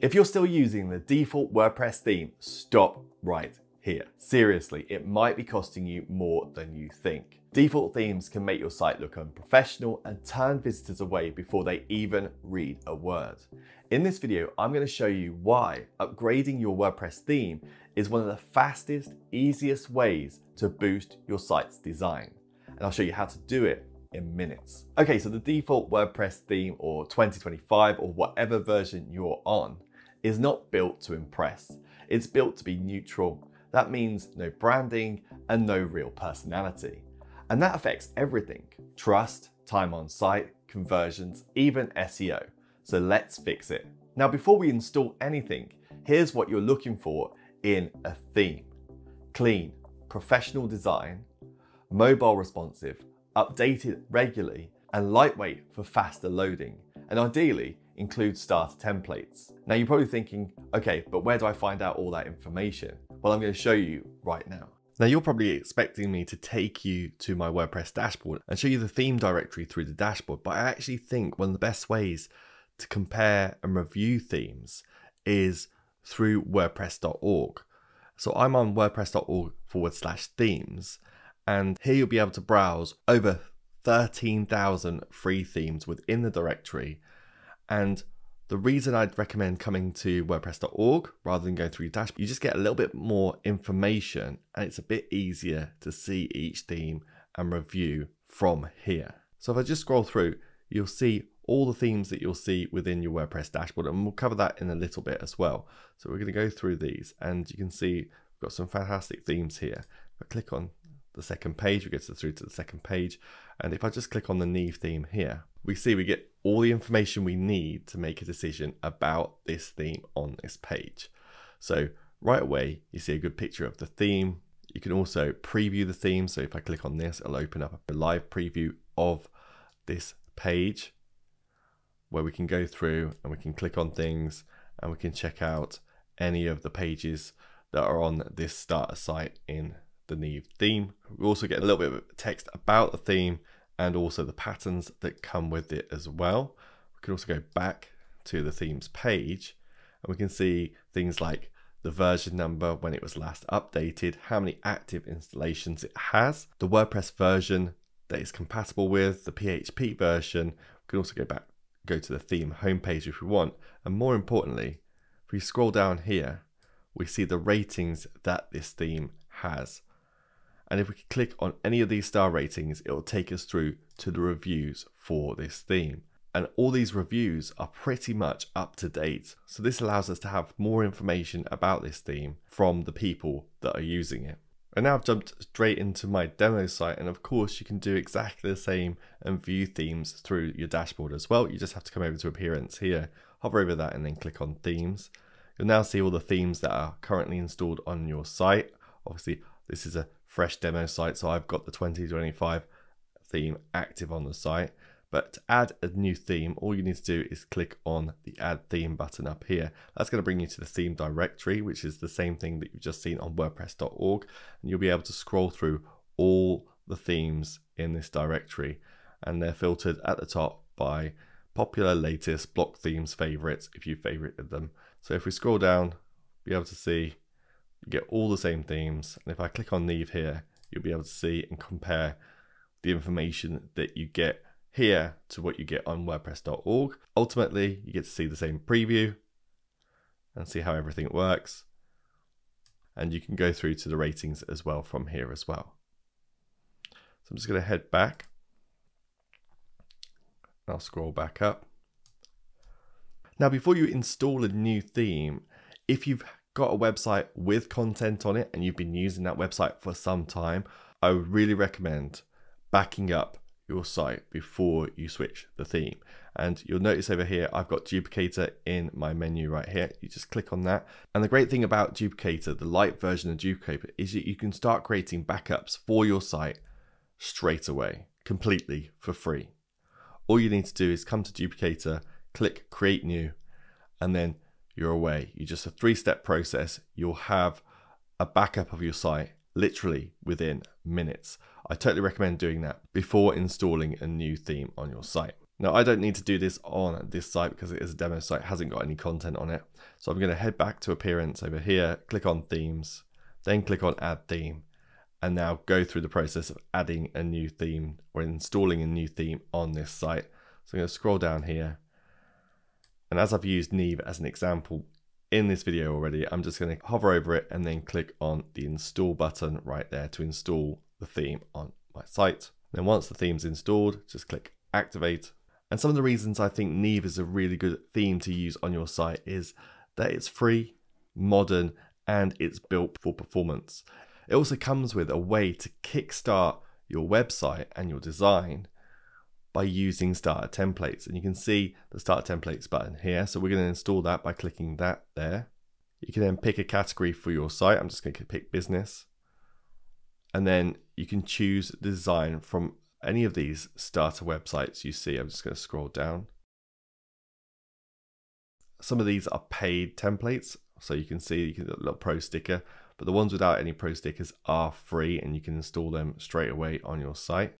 If you're still using the default WordPress theme, stop right here. Seriously, it might be costing you more than you think. Default themes can make your site look unprofessional and turn visitors away before they even read a word. In this video, I'm going to show you why upgrading your WordPress theme is one of the fastest, easiest ways to boost your site's design. And I'll show you how to do it in minutes. Okay, so the default WordPress theme or 2025 or whatever version you're on is not built to impress. It's built to be neutral. That means no branding and no real personality. And that affects everything, trust, time on site, conversions, even SEO. So let's fix it. Now, before we install anything, here's what you're looking for in a theme. Clean, professional design, mobile responsive, updated regularly, and lightweight for faster loading. And ideally, include starter templates. Now you're probably thinking, okay, but where do I find out all that information? Well, I'm going to show you right now. Now you're probably expecting me to take you to my WordPress dashboard and show you the theme directory through the dashboard, but I actually think one of the best ways to compare and review themes is through WordPress.org. So I'm on WordPress.org forward slash themes, and here you'll be able to browse over 13,000 free themes within the directory and the reason I'd recommend coming to WordPress.org rather than going through your dashboard, you just get a little bit more information and it's a bit easier to see each theme and review from here. So if I just scroll through, you'll see all the themes that you'll see within your WordPress dashboard and we'll cover that in a little bit as well. So we're going to go through these and you can see we've got some fantastic themes here. If I click on the second page, we get through to the second page. And if I just click on the Neve theme here, we see we get all the information we need to make a decision about this theme on this page. So right away, you see a good picture of the theme. You can also preview the theme. So if I click on this, it'll open up a live preview of this page where we can go through and we can click on things and we can check out any of the pages that are on this starter site in the Neve theme. We also get a little bit of text about the theme and also the patterns that come with it as well. We can also go back to the themes page and we can see things like the version number when it was last updated, how many active installations it has, the WordPress version that it's compatible with, the PHP version. We can also go back, go to the theme homepage if we want. And more importantly, if we scroll down here, we see the ratings that this theme has. And if we click on any of these star ratings, it will take us through to the reviews for this theme. And all these reviews are pretty much up to date. So this allows us to have more information about this theme from the people that are using it. And now I've jumped straight into my demo site. And of course, you can do exactly the same and view themes through your dashboard as well. You just have to come over to appearance here, hover over that and then click on themes. You'll now see all the themes that are currently installed on your site. Obviously, this is a fresh demo site, so I've got the 2025 theme active on the site. But to add a new theme, all you need to do is click on the add theme button up here. That's going to bring you to the theme directory, which is the same thing that you've just seen on WordPress.org. And you'll be able to scroll through all the themes in this directory. And they're filtered at the top by popular, latest, block themes, favorites, if you favorited them. So if we scroll down, be able to see you get all the same themes. And if I click on Neve here, you'll be able to see and compare the information that you get here to what you get on WordPress.org. Ultimately, you get to see the same preview and see how everything works. And you can go through to the ratings as well from here as well. So I'm just going to head back. I'll scroll back up. Now, before you install a new theme, if you've got a website with content on it and you've been using that website for some time, I would really recommend backing up your site before you switch the theme. And you'll notice over here, I've got Duplicator in my menu right here. You just click on that. And the great thing about Duplicator, the light version of Duplicator, is that you can start creating backups for your site straight away, completely for free. All you need to do is come to Duplicator, click create new, and then you're away. You just a three step process. You'll have a backup of your site literally within minutes. I totally recommend doing that before installing a new theme on your site. Now I don't need to do this on this site because it is a demo site, hasn't got any content on it. So I'm going to head back to appearance over here, click on themes, then click on add theme, and now go through the process of adding a new theme or installing a new theme on this site. So I'm going to scroll down here. And as I've used Neve as an example in this video already, I'm just going to hover over it and then click on the install button right there to install the theme on my site. Then once the theme's installed, just click activate. And some of the reasons I think Neve is a really good theme to use on your site is that it's free, modern, and it's built for performance. It also comes with a way to kickstart your website and your design by using starter templates. And you can see the starter templates button here. So we're going to install that by clicking that there. You can then pick a category for your site. I'm just going to pick business. And then you can choose design from any of these starter websites you see. I'm just going to scroll down. Some of these are paid templates. So you can see you can a little pro sticker, but the ones without any pro stickers are free and you can install them straight away on your site.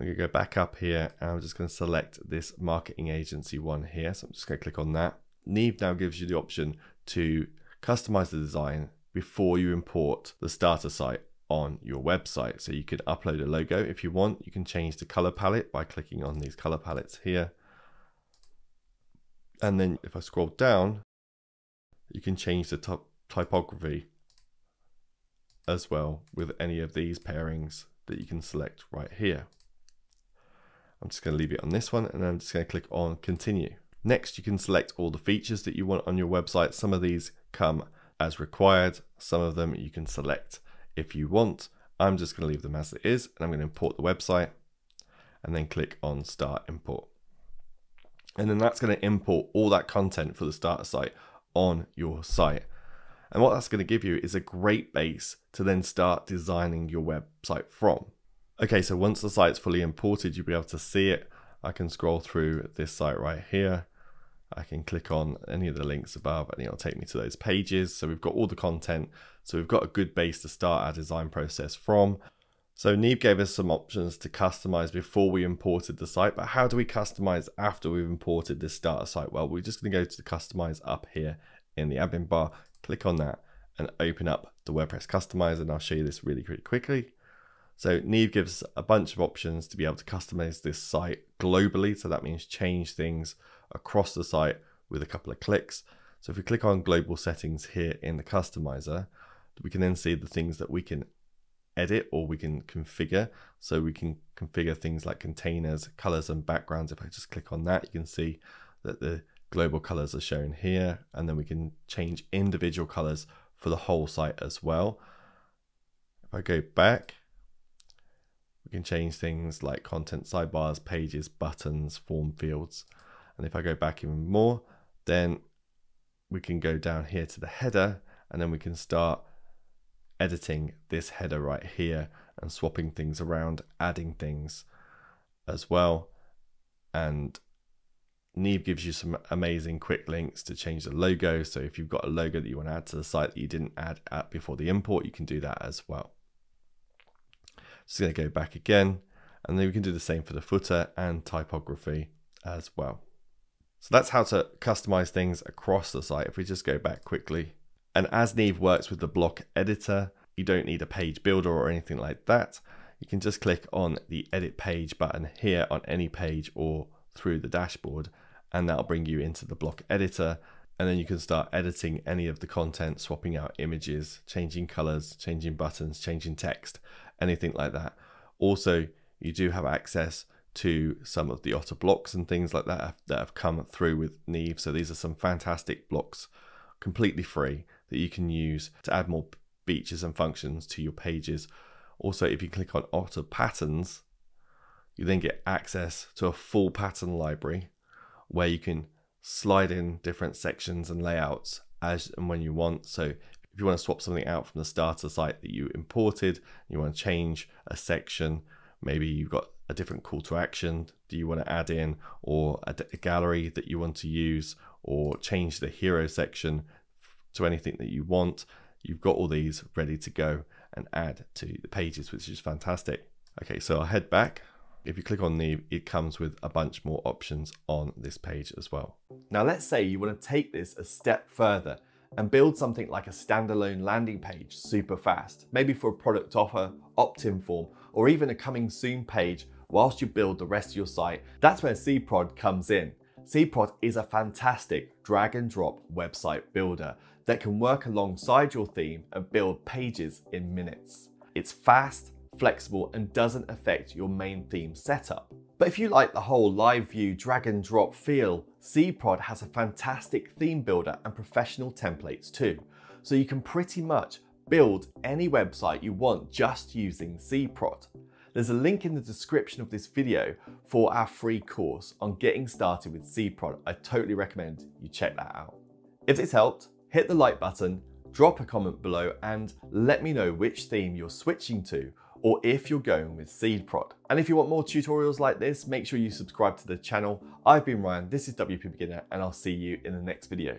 I'm going to go back up here and I'm just going to select this marketing agency one here. So I'm just going to click on that. Neve now gives you the option to customize the design before you import the starter site on your website. So you can upload a logo if you want. You can change the color palette by clicking on these color palettes here. And then if I scroll down, you can change the typography as well with any of these pairings that you can select right here. I'm just going to leave it on this one and I'm just going to click on continue. Next, you can select all the features that you want on your website. Some of these come as required. Some of them you can select if you want. I'm just going to leave them as it is and I'm going to import the website and then click on start import. And then that's going to import all that content for the starter site on your site. And what that's going to give you is a great base to then start designing your website from. Okay, so once the site's fully imported, you'll be able to see it. I can scroll through this site right here. I can click on any of the links above and it'll take me to those pages. So we've got all the content. So we've got a good base to start our design process from. So Neve gave us some options to customize before we imported the site, but how do we customize after we've imported this starter site? Well, we're just gonna go to the customize up here in the admin bar, click on that and open up the WordPress customizer and I'll show you this really, really quickly. So Neve gives a bunch of options to be able to customize this site globally. So that means change things across the site with a couple of clicks. So if we click on global settings here in the customizer, we can then see the things that we can edit or we can configure. So we can configure things like containers, colors and backgrounds. If I just click on that, you can see that the global colors are shown here. And then we can change individual colors for the whole site as well. If I go back, we can change things like content sidebars, pages, buttons, form fields. And if I go back even more, then we can go down here to the header and then we can start editing this header right here and swapping things around, adding things as well. And Neve gives you some amazing quick links to change the logo. So if you've got a logo that you want to add to the site that you didn't add at before the import, you can do that as well. Just going to go back again, and then we can do the same for the footer and typography as well. So that's how to customize things across the site. If we just go back quickly, and as Neve works with the block editor, you don't need a page builder or anything like that. You can just click on the edit page button here on any page or through the dashboard, and that'll bring you into the block editor. And then you can start editing any of the content, swapping out images, changing colors, changing buttons, changing text, anything like that. Also, you do have access to some of the Otter blocks and things like that that have come through with Neve. So these are some fantastic blocks, completely free that you can use to add more features and functions to your pages. Also, if you click on Otter patterns, you then get access to a full pattern library where you can slide in different sections and layouts as and when you want. So if you want to swap something out from the starter site that you imported, you want to change a section, maybe you've got a different call to action do you want to add in or a, gallery that you want to use or change the hero section to anything that you want. You've got all these ready to go and add to the pages, which is fantastic. Okay, so I'll head back. If you click on the, it comes with a bunch more options on this page as well. Now let's say you want to take this a step further and build something like a standalone landing page super fast, maybe for a product offer, opt-in form, or even a coming soon page whilst you build the rest of your site. That's where SeedProd comes in. SeedProd is a fantastic drag and drop website builder that can work alongside your theme and build pages in minutes. It's fast, flexible, and doesn't affect your main theme setup. But if you like the whole live view drag and drop feel, SeedProd has a fantastic theme builder and professional templates too. So you can pretty much build any website you want just using SeedProd. There's a link in the description of this video for our free course on getting started with SeedProd. I totally recommend you check that out. If this helped, hit the like button, drop a comment below and let me know which theme you're switching to or if you're going with SeedProd. And if you want more tutorials like this, make sure you subscribe to the channel. I've been Ryan, this is WP Beginner, and I'll see you in the next video.